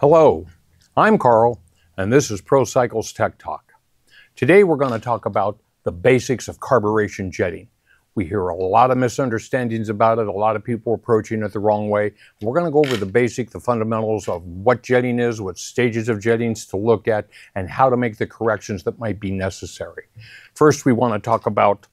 Hello, I'm Carl, and this is ProCycle's Tech Talk. Today we're going to talk about the basics of carburation jetting. We hear a lot of misunderstandings about it, a lot of people approaching it the wrong way. We're going to go over the basic, the fundamentals of what jetting is, what stages of jettings to look at, and how to make the corrections that might be necessary. First, we want to talk about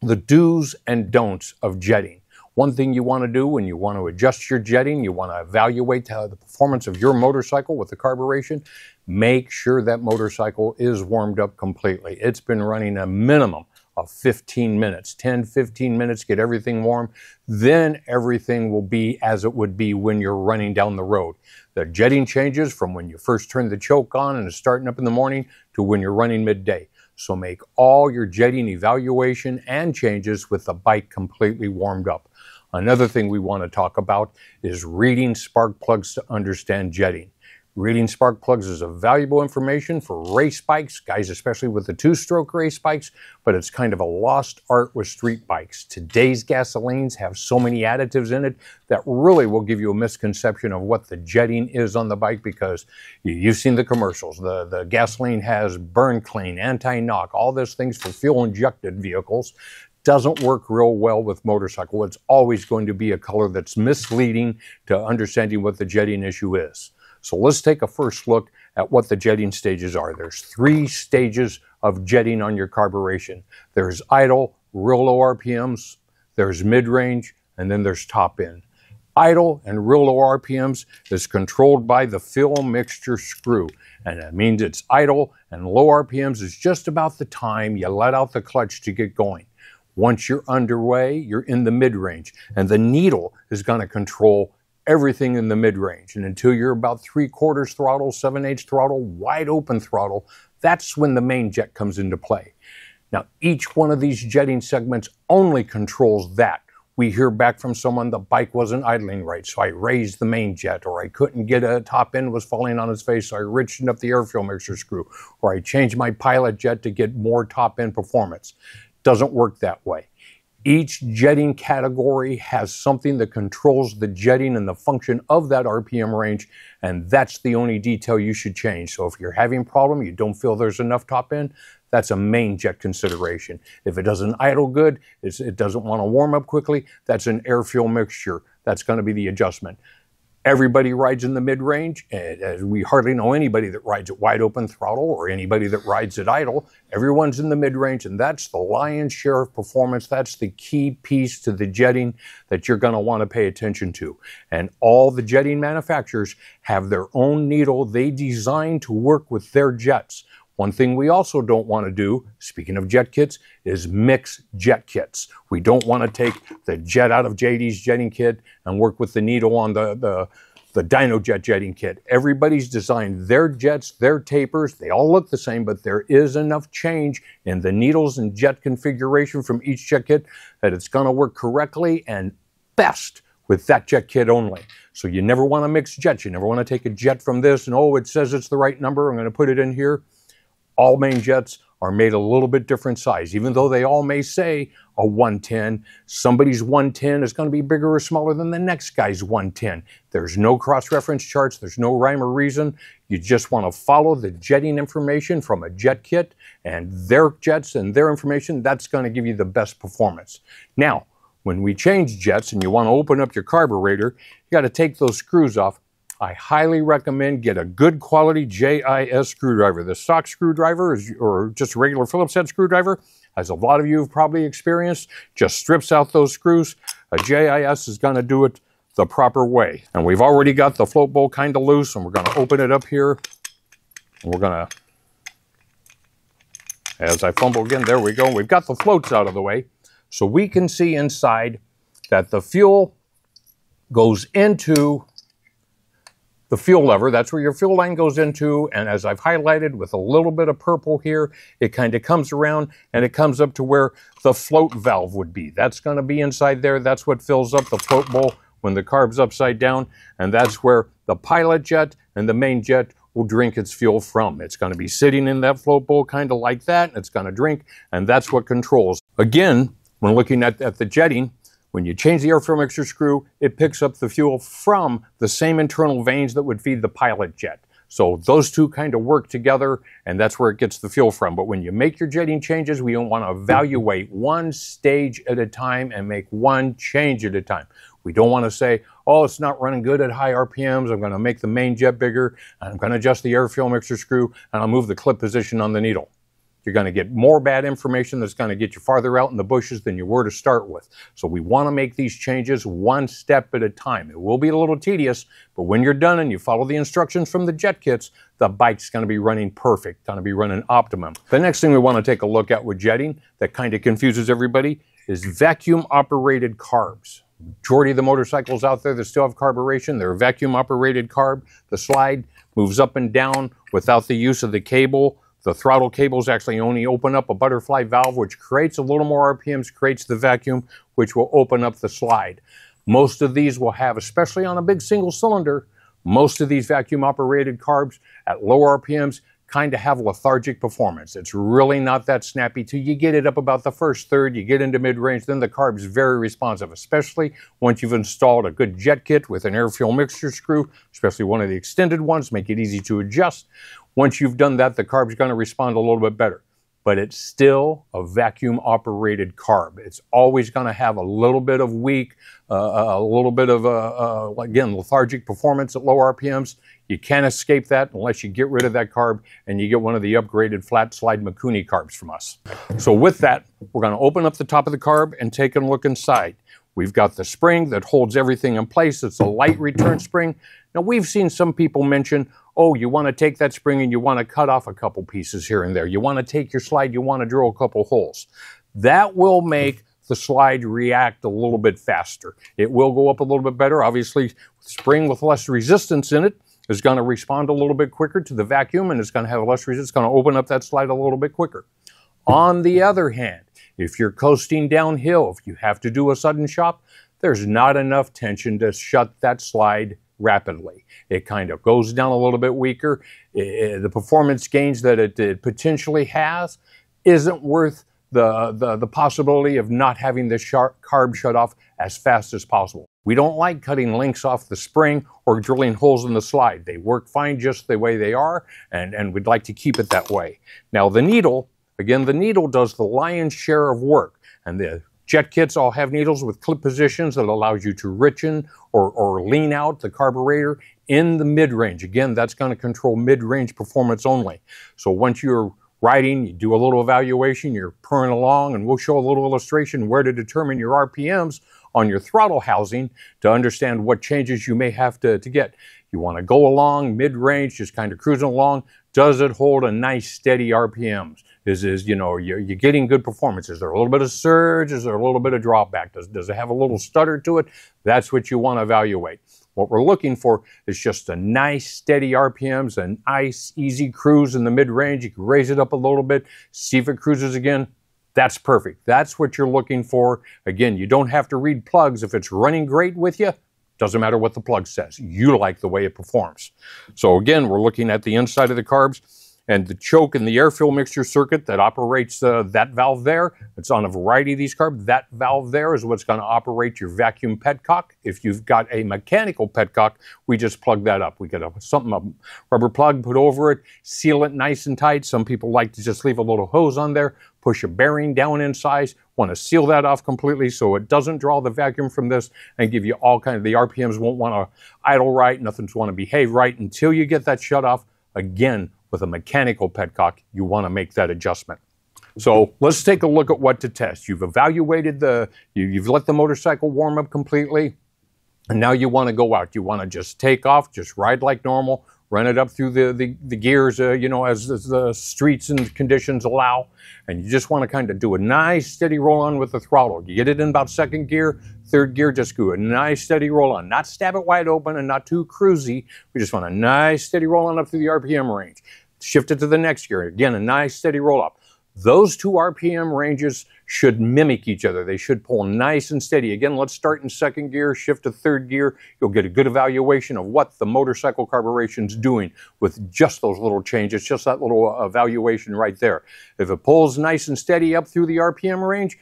the do's and don'ts of jetting. One thing you want to do when you want to adjust your jetting, you want to evaluate uh, the performance of your motorcycle with the carburation, make sure that motorcycle is warmed up completely. It's been running a minimum of 15 minutes, 10, 15 minutes, get everything warm. Then everything will be as it would be when you're running down the road. The jetting changes from when you first turn the choke on and it's starting up in the morning to when you're running midday. So make all your jetting evaluation and changes with the bike completely warmed up. Another thing we want to talk about is reading spark plugs to understand jetting. Reading spark plugs is a valuable information for race bikes, guys, especially with the two stroke race bikes, but it's kind of a lost art with street bikes. Today's gasolines have so many additives in it that really will give you a misconception of what the jetting is on the bike because you've seen the commercials. The, the gasoline has burn clean, anti knock, all those things for fuel injected vehicles doesn't work real well with motorcycle. It's always going to be a color that's misleading to understanding what the jetting issue is. So let's take a first look at what the jetting stages are. There's three stages of jetting on your carburation. There's idle, real low RPMs, there's mid-range, and then there's top end. Idle and real low RPMs is controlled by the fuel mixture screw. And that means it's idle and low RPMs is just about the time you let out the clutch to get going. Once you're underway, you're in the mid range, and the needle is going to control everything in the mid range. And until you're about three quarters throttle, seven eighths throttle, wide open throttle, that's when the main jet comes into play. Now, each one of these jetting segments only controls that. We hear back from someone the bike wasn't idling right, so I raised the main jet, or I couldn't get a top end was falling on its face, so I richened up the air fuel mixture screw, or I changed my pilot jet to get more top end performance. Doesn't work that way. Each jetting category has something that controls the jetting and the function of that RPM range, and that's the only detail you should change. So if you're having a problem, you don't feel there's enough top end, that's a main jet consideration. If it doesn't idle good, it doesn't want to warm up quickly, that's an air fuel mixture. That's going to be the adjustment. Everybody rides in the mid range. and We hardly know anybody that rides at wide open throttle or anybody that rides at idle. Everyone's in the mid range, and that's the lion's share of performance. That's the key piece to the jetting that you're going to want to pay attention to. And all the jetting manufacturers have their own needle they design to work with their jets. One thing we also don't want to do, speaking of jet kits, is mix jet kits. We don't want to take the jet out of JD's jetting kit and work with the needle on the, the, the Dynojet jetting kit. Everybody's designed their jets, their tapers. They all look the same, but there is enough change in the needles and jet configuration from each jet kit that it's going to work correctly and best with that jet kit only. So you never want to mix jets. You never want to take a jet from this and, oh, it says it's the right number. I'm going to put it in here all main jets are made a little bit different size. Even though they all may say a 110, somebody's 110 is going to be bigger or smaller than the next guy's 110. There's no cross-reference charts. There's no rhyme or reason. You just want to follow the jetting information from a jet kit and their jets and their information. That's going to give you the best performance. Now, when we change jets and you want to open up your carburetor, you got to take those screws off I highly recommend get a good quality JIS screwdriver. The stock screwdriver is, or just a regular Phillips head screwdriver, as a lot of you have probably experienced, just strips out those screws. A JIS is going to do it the proper way. And we've already got the float bowl kind of loose, and we're going to open it up here. And we're going to, as I fumble again, there we go. We've got the floats out of the way. So we can see inside that the fuel goes into the fuel lever. That's where your fuel line goes into. And as I've highlighted with a little bit of purple here, it kind of comes around and it comes up to where the float valve would be. That's going to be inside there. That's what fills up the float bowl when the carb's upside down. And that's where the pilot jet and the main jet will drink its fuel from. It's going to be sitting in that float bowl kind of like that. It's going to drink. And that's what controls. Again, when looking at, at the jetting, When you change the air fuel mixture screw, it picks up the fuel from the same internal vanes that would feed the pilot jet. So those two kind of work together, and that's where it gets the fuel from. But when you make your jetting changes, we don't want to evaluate one stage at a time and make one change at a time. We don't want to say, oh, it's not running good at high RPMs. I'm going to make the main jet bigger. I'm going to adjust the air fuel mixture screw, and I'll move the clip position on the needle. You're going to get more bad information that's going to get you farther out in the bushes than you were to start with. So we want to make these changes one step at a time. It will be a little tedious, but when you're done and you follow the instructions from the jet kits, the bike's going to be running perfect, going to be running optimum. The next thing we want to take a look at with jetting that kind of confuses everybody is vacuum operated carbs. Majority of the motorcycles out there that still have carburation, they're vacuum operated carb. The slide moves up and down without the use of the cable the throttle cables actually only open up a butterfly valve, which creates a little more RPMs, creates the vacuum, which will open up the slide. Most of these will have, especially on a big single cylinder, most of these vacuum operated carbs at low RPMs kind of have lethargic performance. It's really not that snappy till you get it up about the first third, you get into mid range, then the carb's very responsive, especially once you've installed a good jet kit with an air fuel mixture screw, especially one of the extended ones, make it easy to adjust. Once you've done that, the carb's going to respond a little bit better. But it's still a vacuum operated carb. It's always going to have a little bit of weak, uh, a little bit of, uh, uh, again, lethargic performance at low RPMs. You can't escape that unless you get rid of that carb and you get one of the upgraded flat slide Mikuni carbs from us. So with that, we're going to open up the top of the carb and take a look inside. We've got the spring that holds everything in place. It's a light return spring. Now we've seen some people mention, oh, you want to take that spring and you want to cut off a couple pieces here and there. You want to take your slide, you want to drill a couple holes. That will make the slide react a little bit faster. It will go up a little bit better. Obviously, spring with less resistance in it is going to respond a little bit quicker to the vacuum and it's going to have less resistance. It's going to open up that slide a little bit quicker. On the other hand, if you're coasting downhill, if you have to do a sudden shop, there's not enough tension to shut that slide rapidly. It kind of goes down a little bit weaker. It, the performance gains that it, it, potentially has isn't worth the, the, the possibility of not having the sharp carb shut off as fast as possible. We don't like cutting links off the spring or drilling holes in the slide. They work fine just the way they are, and, and we'd like to keep it that way. Now, the needle, again, the needle does the lion's share of work, and the Jet kits all have needles with clip positions that allows you to richen or, or lean out the carburetor in the mid-range. Again, that's going to control mid-range performance only. So once you're riding, you do a little evaluation, you're purring along, and we'll show a little illustration where to determine your RPMs on your throttle housing to understand what changes you may have to, to get. You want to go along mid-range, just kind of cruising along. Does it hold a nice steady RPMs? Is, is you know, you're, you're getting good performance. Is there a little bit of surge? Is there a little bit of dropback? Does, does it have a little stutter to it? That's what you want to evaluate. What we're looking for is just a nice steady RPMs, a nice easy cruise in the mid-range. You can raise it up a little bit, see if it cruises again. That's perfect. That's what you're looking for. Again, you don't have to read plugs. If it's running great with you, doesn't matter what the plug says. You like the way it performs. So again, we're looking at the inside of the carbs and the choke and the air fuel mixture circuit that operates uh, that valve there. It's on a variety of these carbs. That valve there is what's going to operate your vacuum petcock. If you've got a mechanical petcock, we just plug that up. We get a something a rubber plug put over it, seal it nice and tight. Some people like to just leave a little hose on there, push a bearing down in size. Want to seal that off completely so it doesn't draw the vacuum from this and give you all kind of the RPMs won't want to idle right, nothing's want to behave right until you get that shut off. Again, with a mechanical petcock, you want to make that adjustment. So let's take a look at what to test. You've evaluated the, you, have let the motorcycle warm up completely, and now you want to go out. You want to just take off, just ride like normal, run it up through the, the, the gears, uh, you know, as, as, the streets and conditions allow. And you just want to kind of do a nice steady roll on with the throttle. You get it in about second gear, third gear, just do a nice steady roll on. Not stab it wide open and not too cruisy. We just want a nice steady roll on up through the RPM range shift it to the next gear. Again, a nice steady roll up. Those two RPM ranges should mimic each other. They should pull nice and steady. Again, let's start in second gear, shift to third gear. You'll get a good evaluation of what the motorcycle carburation is doing with just those little changes, just that little uh, evaluation right there. If it pulls nice and steady up through the RPM range,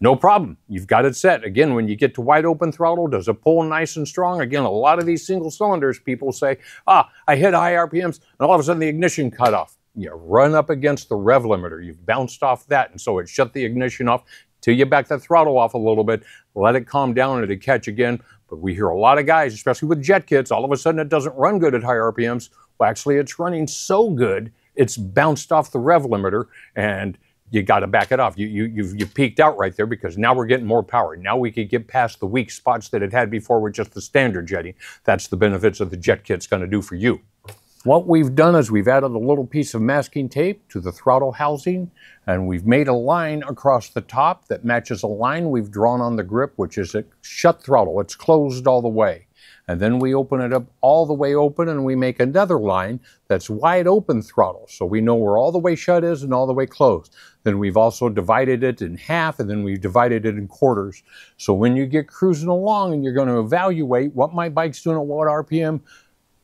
no problem. You've got it set. Again, when you get to wide open throttle, does it pull nice and strong? Again, a lot of these single cylinders, people say, ah, I hit high RPMs, and all of a sudden the ignition cut off. You run up against the rev limiter. You've bounced off that, and so it shut the ignition off till you back the throttle off a little bit, let it calm down and it catch again. But we hear a lot of guys, especially with jet kits, all of a sudden it doesn't run good at high RPMs. Well, actually, it's running so good, it's bounced off the rev limiter and you got to back it off. You, you, you've, you peaked out right there because now we're getting more power. Now we can get past the weak spots that it had before with just the standard jetting. That's the benefits of the jet kit's going to do for you. What we've done is we've added a little piece of masking tape to the throttle housing and we've made a line across the top that matches a line we've drawn on the grip, which is a shut throttle. It's closed all the way. And then we open it up all the way open and we make another line that's wide open throttle. So we know where all the way shut is and all the way closed. Then we've also divided it in half and then we've divided it in quarters. So when you get cruising along and you're going to evaluate what my bike's doing at what RPM,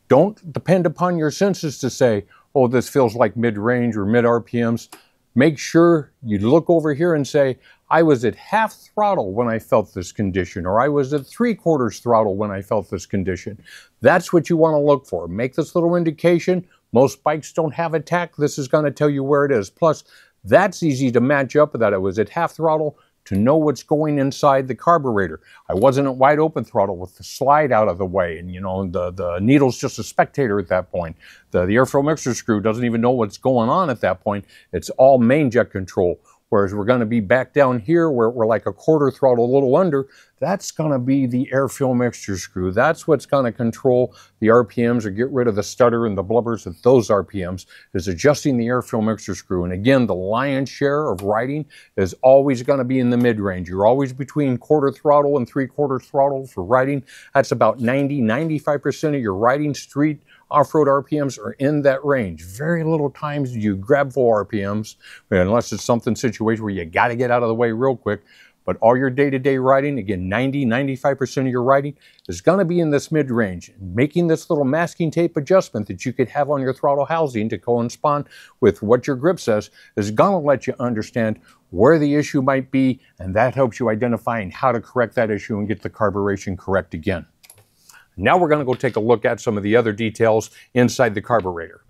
don't depend upon your senses to say, oh, this feels like mid range or mid RPMs. Make sure you look over here and say, I was at half throttle when I felt this condition, or I was at three quarters throttle when I felt this condition. That's what you want to look for. Make this little indication. Most bikes don't have a tach. This is going to tell you where it is. Plus, that's easy to match up that it was at half throttle to know what's going inside the carburetor. I wasn't at wide open throttle with the slide out of the way, and you know the the needle's just a spectator at that point. The the air fuel mixer screw doesn't even know what's going on at that point. It's all main jet control. Whereas we're going to be back down here where we're like a quarter throttle, a little under. That's going to be the air fuel mixture screw. That's what's going to control the RPMs or get rid of the stutter and the blubbers at those RPMs is adjusting the air fuel mixture screw. And again, the lion's share of riding is always going to be in the mid range. You're always between quarter throttle and three quarter throttle for riding. That's about 90, 95% of your riding street off-road RPMs are in that range. Very little times you grab full RPMs, unless it's something situation where you got to get out of the way real quick. But all your day-to-day writing, again, 90, 95% of your writing is going to be in this mid-range. Making this little masking tape adjustment that you could have on your throttle housing to correspond with what your grip says is going to let you understand where the issue might be, and that helps you identifying how to correct that issue and get the carburation correct again. Now we're going to go take a look at some of the other details inside the carburetor.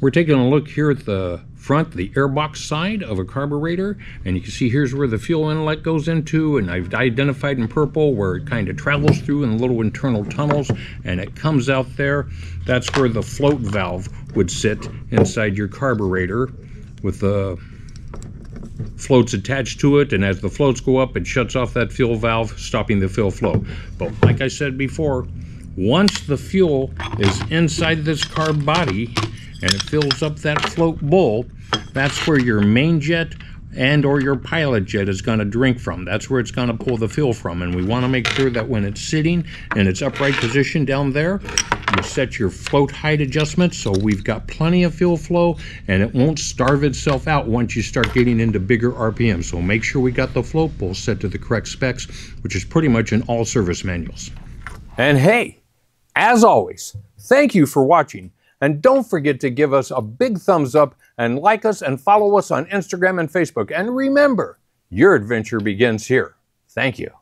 We're taking a look here at the front, the airbox side of a carburetor, and you can see here's where the fuel inlet goes into, and I've identified in purple where it kind of travels through in little internal tunnels, and it comes out there. That's where the float valve would sit inside your carburetor with the floats attached to it, and as the floats go up, it shuts off that fuel valve, stopping the fuel flow. But like I said before, once the fuel is inside this carb body and it fills up that float bowl, that's where your main jet and or your pilot jet is going to drink from. That's where it's going to pull the fuel from. And we want to make sure that when it's sitting in its upright position down there, you set your float height adjustment so we've got plenty of fuel flow and it won't starve itself out once you start getting into bigger RPM. So make sure we got the float bowl set to the correct specs, which is pretty much in all service manuals. And hey, as always, thank you for watching. And don't forget to give us a big thumbs up and like us and follow us on Instagram and Facebook. And remember, your adventure begins here. Thank you.